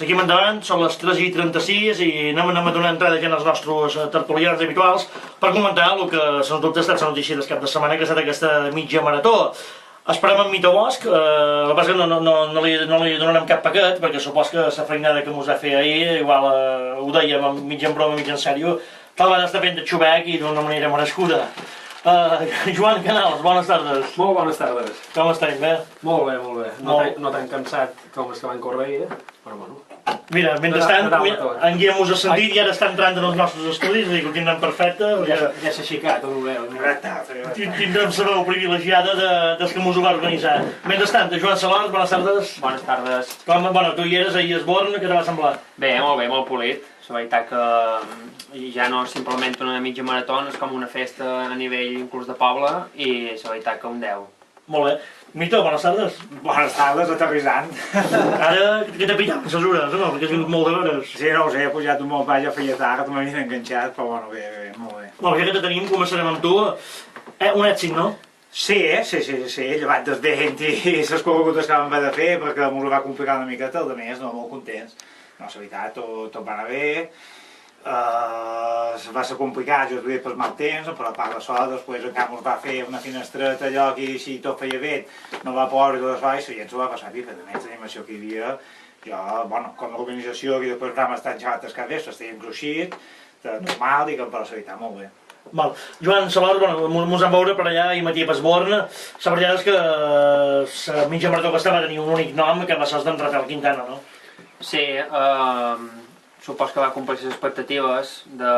Seguim endavant, són les 3 i 36 i anem, anem a donar entrada ja als nostres eh, tertulians habituals per comentar el que, sens dubte, ha estat la notícia del cap de setmana, que ha estat aquesta mitja marató. Esperem en Mito Bosch, eh, el que no, no, no, no, li, no li donarem cap paquet, perquè supos que la feinada que mos va fer ahir, igual eh, ho dèiem mig en broma, mig en sèrio, tal vegada està fent de xubec i d'una manera merescuda. Uh, Joan Canals, bones tardes. Molt bones tardes. Com estem, bé? Molt bé, molt bé. No, Molt. tan, no tan cansat com els que van córrer ahir, eh? però bueno. Mira, mentrestant, No, no, no, mi- no. en Guillem us ha sentit i ara està entrant en els nostres estudis, que ho tindrem perfecte, Ja, ja s'ha aixecat, ho veu. tin- tindrem la veu privilegiada de, dels que mos ho va organitzar. Mentrestant, Joan Salons, bones tardes. Bones tardes. Com, bueno, tu hi eres ahir a Esborn, què te va semblar? Bé, molt bé, molt polit. La veritat que mm, ja no és simplement una mitja marató, és com una festa a nivell inclús de poble i la veritat que un 10. Molt bé. Mito, bones tardes. Bones tardes, aterrissant. Ara, què t'ha pillat? Les hores, no? Perquè has vingut molt d'hores. Sí, no ho sé, he pujat un molt baix, ja feia tard, m'havien enganxat, però bueno, bé, bé, molt bé. Molt bé, ja que te tenim, començarem amb tu. Eh, un èxit, no? Sí, eh? sí, sí, sí, llevat del vent i les corregudes que vam haver de fer, perquè m'ho va complicar una miqueta, el de més, no, molt contents. No, la veritat, tot, tot va anar bé. Uh, va ser complicat, jo diria per mal temps, però a part d'això, després en Camus va fer una finestreta allò que si tot feia bé, no va poder i tot això, i la gent s'ho va passar bé, perquè a més l'animació que hi havia, jo, bueno, com a organització, que després vam estar enxavat els cabres, estiguem cruixit, de normal, i que la veritat, molt bé. Val. Joan Salors, bueno, mo- mos vam veure per allà i matí a. La veritat és que eh, la mitja marató aquesta va tenir un únic nom, que va ser d'en Rafael Quintana, no? Sí, eh, supos que va complir les expectatives de,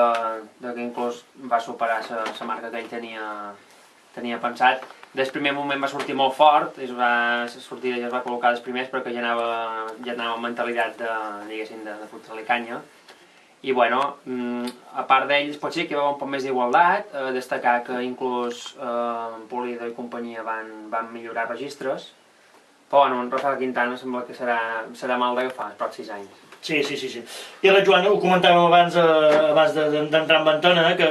de que inclús va superar la marca que ell tenia, tenia pensat. Des primer moment va sortir molt fort, es va sortir i es va col·locar dels primers perquè ja anava, ja anava amb mentalitat de, diguéssim, de, de futsal i canya. I bueno, mm, a part d'ells pot ser que hi va un poc més d'igualtat, eh, destacar que inclús eh, Pulido i companyia van, van millorar registres, però bueno, en Rafael Quintana sembla que serà, serà mal d'agafar els pròxims anys. Sí, sí, sí, sí. I ara, Joan, ho comentàvem abans, eh, abans de- de- d'entrar en ventana, que,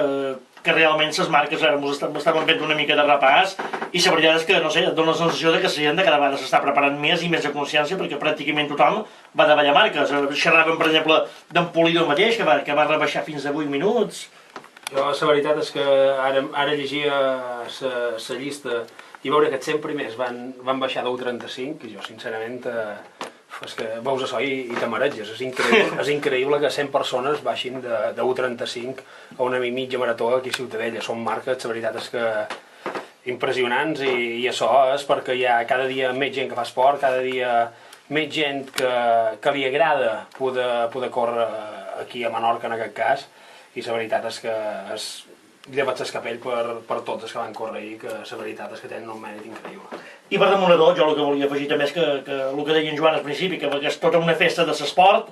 que realment les marques ara mos estan, estaven fent una mica de repàs i la veritat és que, no sé, et dona la sensació de que la gent de cada vegada s'està preparant més i més de consciència perquè pràcticament tothom va davallar marques. Eh, Xerràvem, per exemple, d'en Polido mateix, que va, que va rebaixar fins a 8 minuts. Jo, la veritat és que ara, ara llegia la llista i veure que els 100 primers van, van baixar d'1.35 i jo, sincerament, eh, és que veus això i, i te mareges. És increïble, és increïble que 100 persones baixin de, de 1.35 a una mitja marató aquí a Ciutadella. Són marques, la veritat és que impressionants i, i això és perquè hi ha cada dia més gent que fa esport, cada dia més gent que, que li agrada poder, poder córrer aquí a Menorca en aquest cas i la veritat és que és, llevat l'escapell per, per tots els que van córrer i que la veritat és que tenen un mèrit increïble. I per damunt de tot, jo el que volia afegir també és que, que el que deia en Joan al principi, que, és tota una festa de l'esport,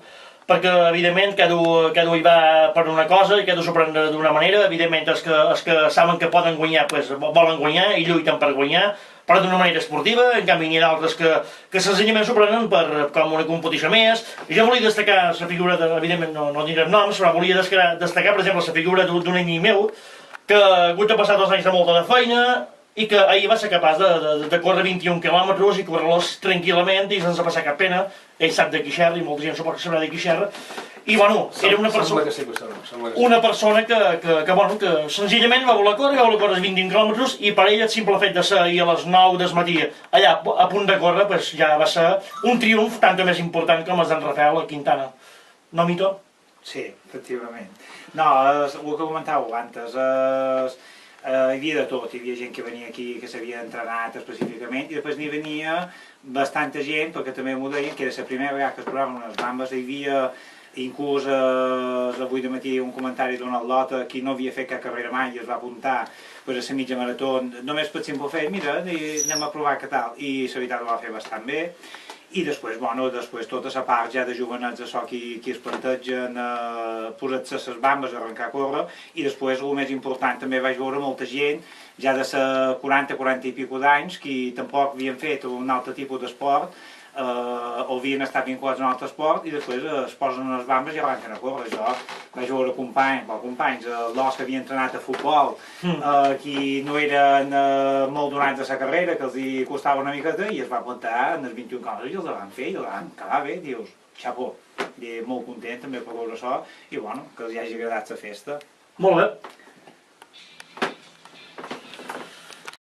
perquè evidentment cada, cada hi va per una cosa i cada s'ho pren d'una manera, evidentment els que, els que saben que poden guanyar pues, volen guanyar i lluiten per guanyar, però d'una manera esportiva, en canvi n'hi ha d'altres que, que senzillament s'ho prenen per, com una competició més. I jo volia destacar la figura, de, evidentment no, no direm noms, però volia destacar, destacar per exemple, la figura d'un amic meu, que ha hagut de passar dos anys de molta de feina i que ahir va ser capaç de, de, de córrer 21 quilòmetres i córrer-los tranquil·lament i sense passar cap pena. Ell sap de Quixerra i molta gent suposa que sabrà de Quixerra. I bueno, era una persona que sí que sembla una persona que, que, que, bueno, que senzillament va voler córrer, va voler córrer 21 quilòmetres i per ell el simple fet de ser ahir a les 9 del matí allà a punt de córrer pues, ja va ser un triomf tant o més important com el d'en Rafael Quintana. No, Mito? Sí, efectivament. No, és, el que comentàveu abans, eh, hi havia de tot, hi havia gent que venia aquí que s'havia entrenat específicament i després n'hi venia bastanta gent, perquè també m'ho deien, que era la primera vegada que es provaven unes bambes, hi havia inclús eh, avui de matí un comentari d'un atleta qui no havia fet cap carrera mai i es va apuntar pues, a la mitja marató, només per simple fet, mira, anem a provar què tal, i la veritat ho va fer bastant bé, i després, bueno, després tota la part ja de jovenets, això qui, qui es plantegen eh, posar-se les bambes, arrencar a córrer, i després el més important també vaig veure molta gent ja de ser 40, 40 i pico d'anys, qui tampoc havien fet un altre tipus d'esport, eh, o havien estat vinculats a un altre esport i després eh, es posen unes bambes i arrenquen a córrer. Jo vaig veure companys, bueno, companys, eh, l'os que havien entrenat a futbol, eh, qui no eren eh, molt donats a la carrera, que els hi costava una miqueta, i es va plantar en els 21 coses i els van fer, i els van quedar bé, dius, xapó. I molt content també per veure això i bueno, que els hagi agradat la festa. Molt bé.